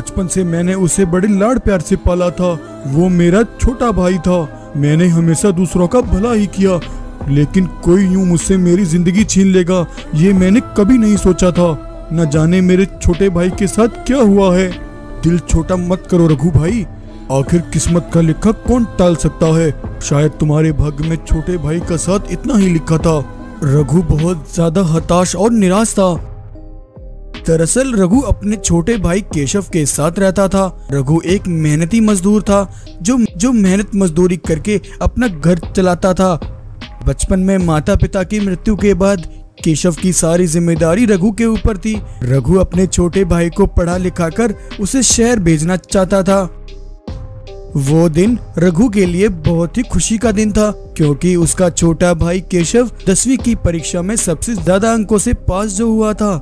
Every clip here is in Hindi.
बचपन से मैंने उसे बड़े लाड़ प्यार से पाला था। वो मेरा छोटा भाई था। मैंने हमेशा दूसरों का भला ही किया। लेकिन कोई यूँ मुझसे मेरी ज़िंदगी छीन लेगा, ये मैंने कभी नहीं सोचा था। न जाने मेरे छोटे भाई के साथ क्या हुआ है। दिल छोटा मत करो रघु भाई। आखिर किस्मत का लिखा कौन टाल सकता है? शायद तुम्हारे भाग्य में छोटे भाई का साथ इतना ही लिखा था। रघु बहुत ज़्यादा हताश और निराश था। दरअसल रघु अपने छोटे भाई केशव के साथ रहता था। रघु एक मेहनती मजदूर था, जो जो मेहनत मजदूरी करके अपना घर चलाता था। बचपन में माता पिता की मृत्यु के बाद केशव की सारी ज़िम्मेदारी रघु के ऊपर थी। रघु अपने छोटे भाई को पढ़ा लिखा कर उसे शहर भेजना चाहता था। वो दिन रघु के लिए बहुत ही खुशी का दिन था, क्योंकि उसका छोटा भाई केशव दसवीं की परीक्षा में सबसे ज़्यादा अंकों से पास जो हुआ था।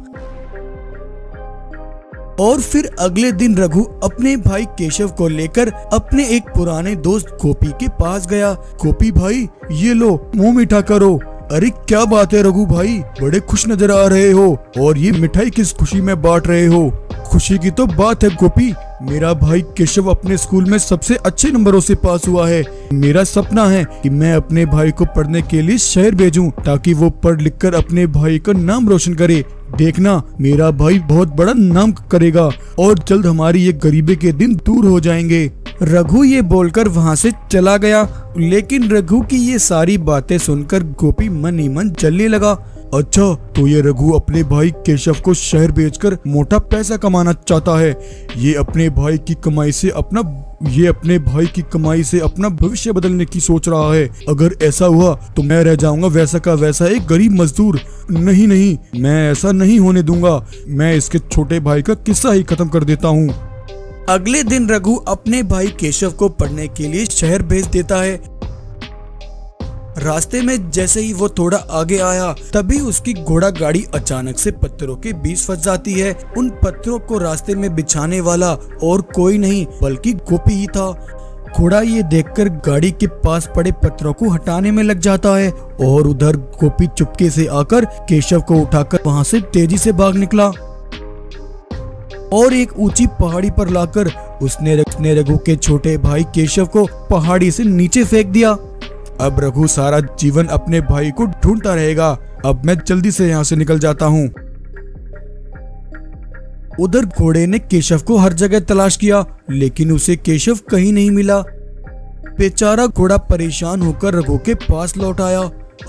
और फिर अगले दिन रघु अपने भाई केशव को लेकर अपने एक पुराने दोस्त गोपी के पास गया। गोपी भाई, ये लो, मुँह मीठा करो। अरे, क्या बात है रघु भाई? बड़े खुश नज़र आ रहे हो। और ये मिठाई किस खुशी में बांट रहे हो? खुशी की तो बात है गोपी। मेरा भाई केशव अपने स्कूल में सबसे अच्छे नंबरों से पास हुआ है। मेरा सपना है कि मैं अपने भाई को पढ़ने के लिए शहर भेजूं, ताकि वो पढ़ लिख कर अपने भाई का नाम रोशन करे। देखना, मेरा भाई बहुत बड़ा नाम करेगा और जल्द हमारी ये गरीबी के दिन दूर हो जाएँगे। रघु ये बोलकर वहाँ से चला गया, लेकिन रघु की ये सारी बातें सुनकर गोपी मन ही मन चलने लगा। अच्छा तो ये रघु अपने भाई केशव को शहर बेचकर मोटा पैसा कमाना चाहता है। ये अपने भाई की कमाई से अपना, ये अपने भाई की कमाई से अपना भविष्य बदलने की सोच रहा है। अगर ऐसा हुआ तो मैं रह जाऊँगा वैसा का वैसा एक गरीब मजदूर। नहीं नहीं, मैं ऐसा नहीं होने दूँगा। मैं इसके छोटे भाई का किस्सा ही खत्म कर देता हूँ। अगले दिन रघु अपने भाई केशव को पढ़ने के लिए शहर भेज देता है। रास्ते में जैसे ही वो थोड़ा आगे आया, तभी उसकी घोड़ा गाड़ी अचानक से पत्थरों के बीच फंस जाती है। उन पत्थरों को रास्ते में बिछाने वाला और कोई नहीं, बल्कि गोपी ही था। घोड़ा ये देखकर गाड़ी के पास पड़े पत्थरों को हटाने में लग जाता है और उधर गोपी चुपके से आकर केशव को उठाकर वहाँ से तेज़ी से भाग निकला। और एक ऊँची पहाड़ी पर लाकर उसने रघु के छोटे भाई केशव को पहाड़ी से नीचे फेंक दिया। अब रघु सारा जीवन अपने भाई को ढूंढता रहेगा। अब मैं जल्दी से यहाँ से निकल जाता हूँ। उधर घोड़े ने केशव को हर जगह तलाश किया, लेकिन उसे केशव कहीं नहीं मिला। बेचारा घोड़ा परेशान होकर रघु के पास लौट आया।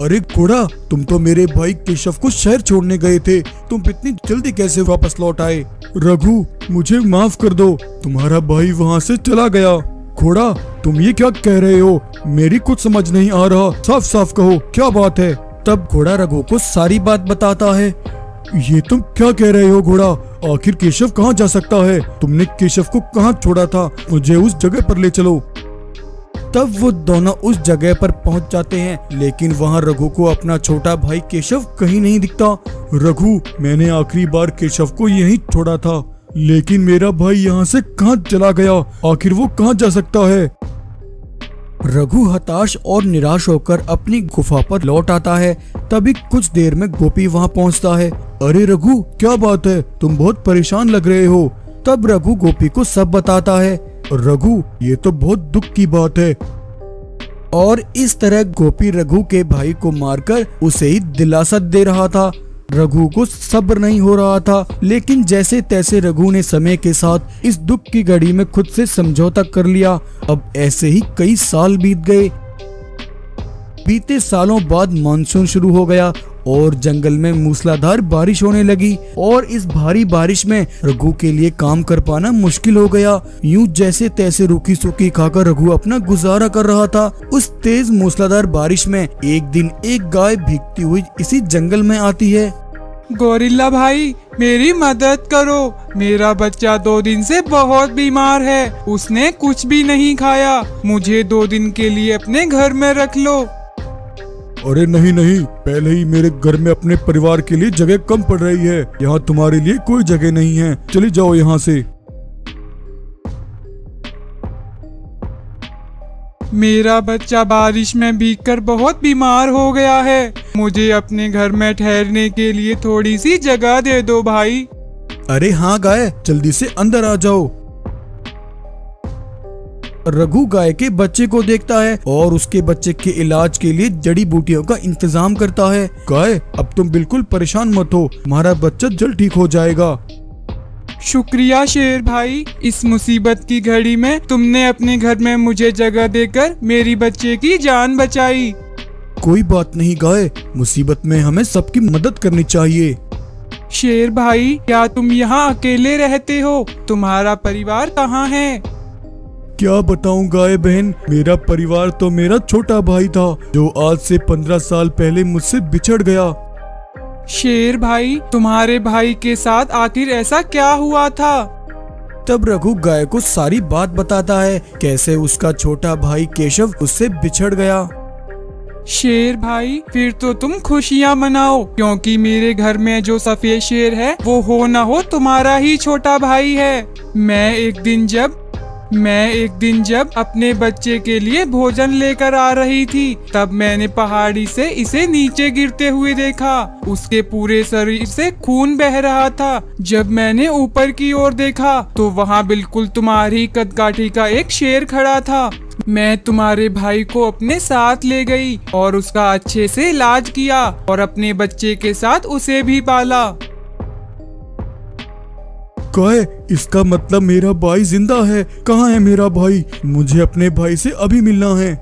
अरे घोड़ा, तुम तो मेरे भाई केशव को शहर छोड़ने गए थे। तुम इतनी जल्दी कैसे वापस लौट आए? रघु, मुझे माफ़ कर दो। तुम्हारा भाई वहाँ से चला गया। घोड़ा, तुम ये क्या कह रहे हो? मेरी कुछ समझ नहीं आ रहा। साफ़ साफ़ कहो, क्या बात है? तब घोड़ा रघु को सारी बात बताता है। ये तुम क्या कह रहे हो घोड़ा? आखिर केशव कहाँ जा सकता है? तुमने केशव को कहाँ छोड़ा था? मुझे उस जगह पर ले चलो। तब वो दोनों उस जगह पर पहुँच जाते हैं, लेकिन वहाँ रघु को अपना छोटा भाई केशव कहीं नहीं दिखता। रघु, मैंने आखिरी बार केशव को यहीं छोड़ा था। लेकिन मेरा भाई यहाँ से कहाँ चला गया? आखिर वो कहाँ जा सकता है? रघु हताश और निराश होकर अपनी गुफा पर लौट आता है। तभी कुछ देर में गोपी वहाँ पहुँचता है। अरे रघु, क्या बात है? तुम बहुत परेशान लग रहे हो। तब रघु गोपी को सब बताता है। रघु, ये तो बहुत दुख की बात है। और इस तरह गोपी रघु के भाई को मारकर उसे ही दिलासा दे रहा था। रघु को सब्र नहीं हो रहा था, लेकिन जैसे तैसे रघु ने समय के साथ इस दुख की घड़ी में खुद से समझौता कर लिया। अब ऐसे ही कई साल बीत गए। बीते सालों बाद मानसून शुरू हो गया और जंगल में मूसलाधार बारिश होने लगी और इस भारी बारिश में रघु के लिए काम कर पाना मुश्किल हो गया। यूँ जैसे तैसे रूखी सूखी खाकर रघु अपना गुजारा कर रहा था। उस तेज मूसलाधार बारिश में एक दिन एक गाय भीगती हुई इसी जंगल में आती है। गोरिल्ला भाई, मेरी मदद करो। मेरा बच्चा दो दिन से बहुत बीमार है। उसने कुछ भी नहीं खाया। मुझे दो दिन के लिए अपने घर में रख लो। अरे नहीं नहीं पहले ही मेरे घर में अपने परिवार के लिए जगह कम पड़ रही है। यहाँ तुम्हारे लिए कोई जगह नहीं है। चली जाओ यहाँ से। मेरा बच्चा बारिश में भीगकर बहुत बीमार हो गया है। मुझे अपने घर में ठहरने के लिए थोड़ी सी जगह दे दो भाई। अरे हाँ गाय जल्दी से अंदर आ जाओ। रघु गाय के बच्चे को देखता है और उसके बच्चे के इलाज के लिए जड़ी बूटियों का इंतज़ाम करता है। गाय अब तुम बिल्कुल परेशान मत हो। हमारा बच्चा जल्द ठीक हो जाएगा। शुक्रिया शेर भाई। इस मुसीबत की घड़ी में तुमने अपने घर में मुझे जगह देकर मेरी बच्चे की जान बचाई। कोई बात नहीं गाय। मुसीबत में हमें सबकी मदद करनी चाहिए। शेर भाई क्या तुम यहाँ अकेले रहते हो? तुम्हारा परिवार कहाँ है? क्या बताऊँ गाय बहन? मेरा परिवार तो मेरा छोटा भाई था जो आज से पंद्रह साल पहले मुझसे बिछड़ गया। शेर भाई तुम्हारे भाई के साथ आखिर ऐसा क्या हुआ था? तब रघु गाय को सारी बात बताता है कैसे उसका छोटा भाई केशव उससे बिछड़ गया। शेर भाई फिर तो तुम खुशियाँ मनाओ क्योंकि मेरे घर में जो सफ़ेद शेर है वो हो ना हो तुम्हारा ही छोटा भाई है। मैं एक दिन जब मैं एक दिन जब अपने बच्चे के लिए भोजन लेकर आ रही थी, तब मैंने पहाड़ी से इसे नीचे गिरते हुए देखा। उसके पूरे शरीर से खून बह रहा था। जब मैंने ऊपर की ओर देखा तो वहाँ बिल्कुल तुम्हारी कदकाठी का एक शेर खड़ा था। मैं तुम्हारे भाई को अपने साथ ले गई और उसका अच्छे से इलाज किया और अपने बच्चे के साथ उसे भी पाला। कहे इसका मतलब मेरा भाई ज़िंदा है। कहाँ है मेरा भाई? मुझे अपने भाई से अभी मिलना है।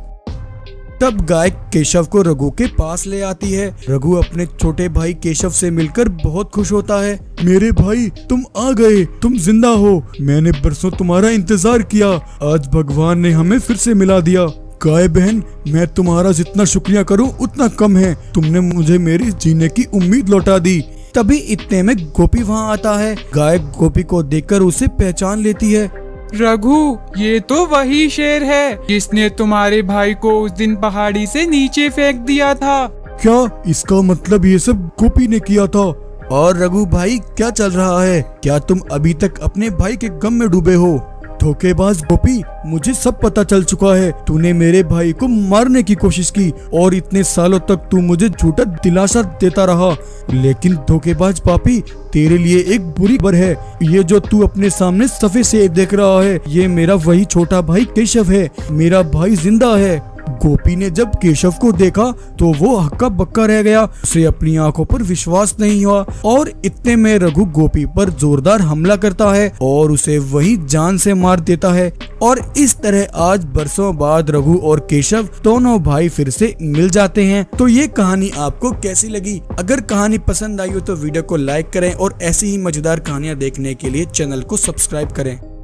तब गाय केशव को रघु के पास ले आती है। रघु अपने छोटे भाई केशव से मिलकर बहुत खुश होता है। मेरे भाई, तुम आ गए। तुम ज़िंदा हो। मैंने बरसों तुम्हारा इंतज़ार किया। आज भगवान ने हमें फिर से मिला दिया। गाय बहन, मैं तुम्हारा जितना शुक्रिया करूँ, उतना कम है। तुमने मुझे मेरी जीने की उम्मीद लौटा दी। तभी इतने में गोपी वहाँ आता है। गाय गोपी को देखकर उसे पहचान लेती है। रघु ये तो वही शेर है जिसने तुम्हारे भाई को उस दिन पहाड़ी से नीचे फेंक दिया था। क्या इसका मतलब ये सब गोपी ने किया था? और रघु भाई क्या चल रहा है? क्या तुम अभी तक अपने भाई के गम में डूबे हो? धोखेबाज गोपी, मुझे सब पता चल चुका है। तूने मेरे भाई को मारने की कोशिश की और इतने सालों तक तू मुझे झूठा दिलासा देता रहा। लेकिन धोखेबाज पापी, तेरे लिए एक बुरी खबर है। ये जो तू अपने सामने सफ़ेद से देख रहा है, ये मेरा वही छोटा भाई केशव है। मेरा भाई ज़िंदा है। गोपी ने जब केशव को देखा तो वो हक्का बक्का रह गया। उसे अपनी आँखों पर विश्वास नहीं हुआ। और इतने में रघु गोपी पर जोरदार हमला करता है और उसे वही जान से मार देता है। और इस तरह आज बरसों बाद रघु और केशव दोनों भाई फिर से मिल जाते हैं। तो ये कहानी आपको कैसी लगी? अगर कहानी पसंद आई हो तो वीडियो को लाइक करें और ऐसी ही मज़ेदार कहानियाँ देखने के लिए चैनल को सब्सक्राइब करें।